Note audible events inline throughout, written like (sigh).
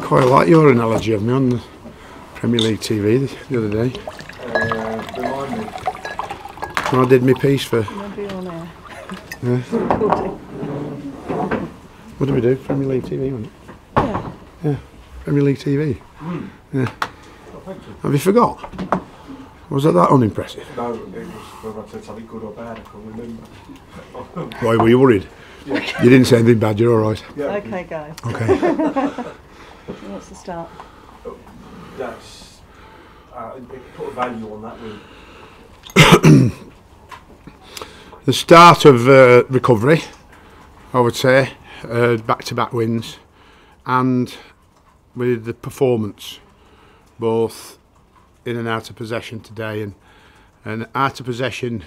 Quite like your analogy of me on the Premier League TV the, the other day. Uh, me. When I did my piece for, Maybe on air. Yeah. (laughs) What did we do? Premier League TV, wasn't it? Yeah. Premier League TV. Oh, thank you. Have you forgot? Was it that unimpressive? No, it was whether I said something good or bad, I can't remember. (laughs) Why were you worried? You didn't say anything bad, you're alright. Yeah, Okay, guys. Okay. (laughs) Who wants to start? That's, uh, put a value on that win. (coughs) the start of uh, recovery, I would say, uh, back-to-back wins, and with the performance, both in and out of possession today, and and out of possession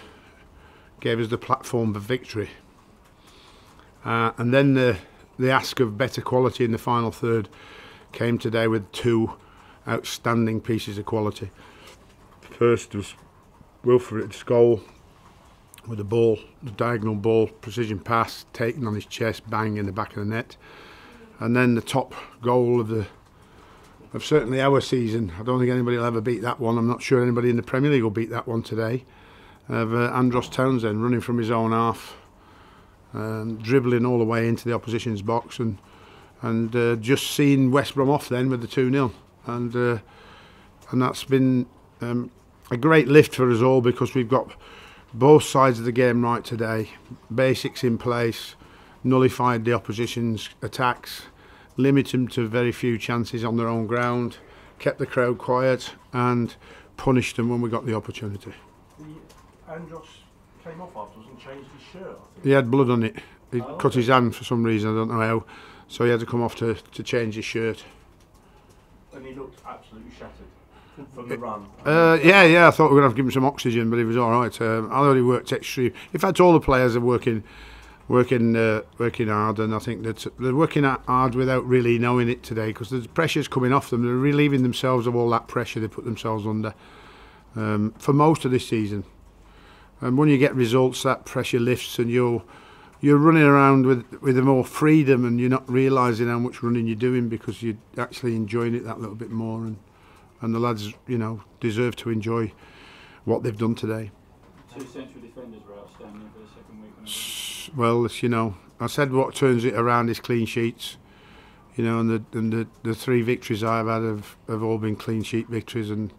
gave us the platform for victory, uh, and then the the ask of better quality in the final third came today with two outstanding pieces of quality. First was Wilfried's goal with the ball, the diagonal ball, precision pass, taken on his chest, bang in the back of the net. And then the top goal of the of certainly our season. I don't think anybody will ever beat that one. I'm not sure anybody in the Premier League will beat that one today. Of uh, Andros Townsend running from his own half, um, dribbling all the way into the opposition's box, and and uh, just seeing West Brom off then with the two 0 and uh, and that's been um, a great lift for us all because we've got both sides of the game right today. Basics in place, nullified the opposition's attacks, limited them to very few chances on their own ground, kept the crowd quiet, and punished them when we got the opportunity. The Andros came off afterwards and changed his shirt. He had blood on it. He Oh, cut okay. his hand for some reason, I don't know how. So he had to come off to, to change his shirt. And he looked absolutely shattered (laughs) from the run. Uh, yeah, yeah, I thought we were going to have to give him some oxygen, but he was all right. Um, I thought he worked extreme. In fact, all the players are working, working, uh, working hard, and I think that they're working hard without really knowing it today because the pressure's coming off them. They're relieving themselves of all that pressure they put themselves under um, for most of this season. And when you get results, that pressure lifts, and you're you're running around with with more freedom, and you're not realising how much running you're doing because you're actually enjoying it that little bit more. And and the lads, you know, deserve to enjoy what they've done today. Two central defenders were outstanding for the second week. Well, you know, I said what turns it around is clean sheets. You know, and the and the, the three victories I've had have, have all been clean sheet victories, and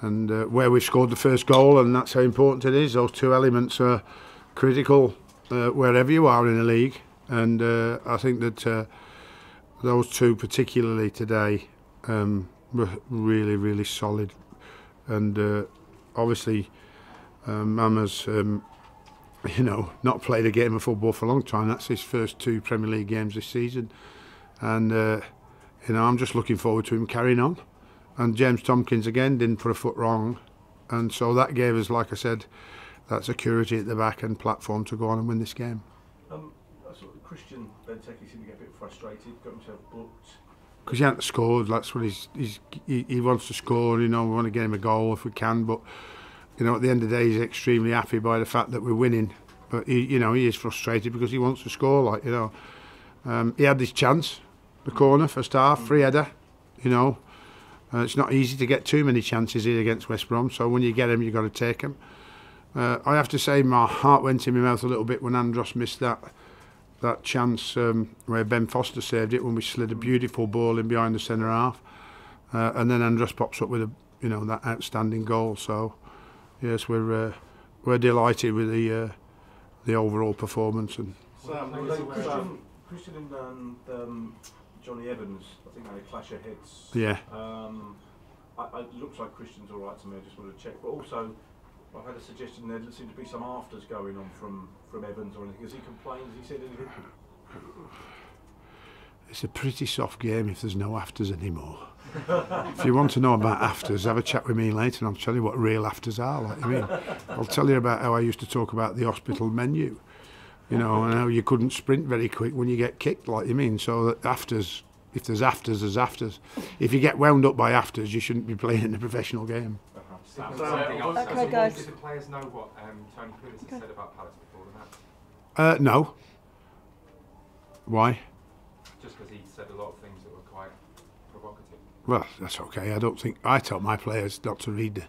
and uh, where we've scored the first goal, and that's how important it is. Those two elements are critical uh, wherever you are in the league, and uh, I think that uh, those two, particularly today, um, were really really solid, and uh, obviously um, Mama's. Um, (laughs) you know, not played a game of football for a long time. That's his first two Premier League games this season, and uh, you know, I'm just looking forward to him carrying on. And James Tomkins again didn't put a foot wrong, and so that gave us, like I said, that security at the back and platform to go on and win this game. Um, I saw Christian Benteke seemed to get a bit frustrated, got himself booked. Because he hasn't scored, that's what he's, he's he, he wants to score. You know, we want to get him a goal if we can, but you know, at the end of the day, he's extremely happy by the fact that we're winning. But he, you know, he is frustrated because he wants to score. Like you know, um, he had his chance, the corner first half, free header. You know, uh, it's not easy to get too many chances here against West Brom. So when you get them, you've got to take them. Uh, I have to say, my heart went in my mouth a little bit when Andros missed that that chance um, where Ben Foster saved it when we slid a beautiful ball in behind the centre half, uh, and then Andros pops up with a you know that outstanding goal. So yes, we're uh, we're delighted with the uh, the overall performance and Sam, well, they- Christian, Christian and um, um, Jonny Evans, I think they had a clash of heads. yeah. Um, I, I, it looks like Christian's all right to me. I just wanted to check. But also, I've had a suggestion there seems to be some afters going on from, from Evans or anything. Has he complained? Has he said anything? It's a pretty soft game if there's no afters anymore. If you want to know about afters, have a chat with me later and I'll tell you what real afters are. Like, I mean, I'll tell you about how I used to talk about the hospital menu, you know, and how you couldn't sprint very quick when you get kicked, like you mean. So that afters, if there's afters, there's afters. If you get wound up by afters, you shouldn't be playing in a professional game. So- Okay, As a wall, guys. Did the players know what um, Tony Pulis Okay. said about Palace before the match? Uh, no. Why? Just because he said a lot of things that were quite provocative. Well, that's okay. I don't think I tell my players not to read the,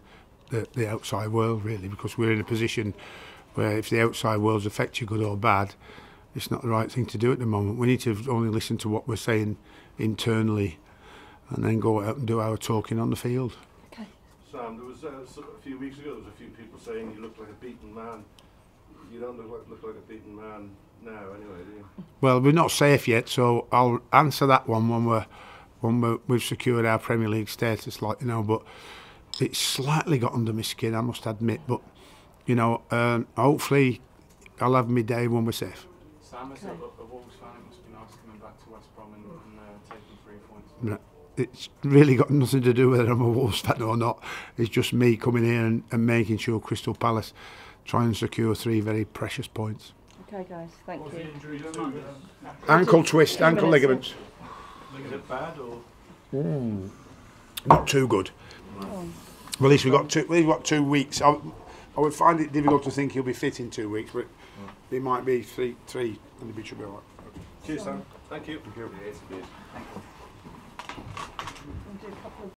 the, the outside world really because we're in a position where if the outside worlds affect you good or bad, it's not the right thing to do at the moment. We need to only listen to what we're saying internally and then go out and do our talking on the field. Okay. Sam, there was uh, a few weeks ago. There was a few people saying you look like a beaten man. You don't look like, look like a beaten man now, anyway, do you? Well, we're not safe yet, so I'll answer that one when we're when we're, we've secured our Premier League status, like you know. But it's slightly got under my skin, I must admit. But you know, um, hopefully, I'll have my day when we're safe. Sam, as a, Okay. a Wolves fan, it must be nice coming back to West Brom and, and uh, taking three points. No, It's really got nothing to do whether I'm a Wolves fan or not. It's just me coming here and, and making sure Crystal Palace try and secure three very precious points. Okay, guys. Thank What you. the injury to? Ankle twist, ankle ligaments. Is it bad or? Hmm. Not too good. Oh, Well, at least we've got two, we've got two weeks. I, I would find it difficult to think he'll be fit in two weeks, but it might be three, three, and he should be all right. Cheers, Sam. Thank you. It is. we'll do a couple of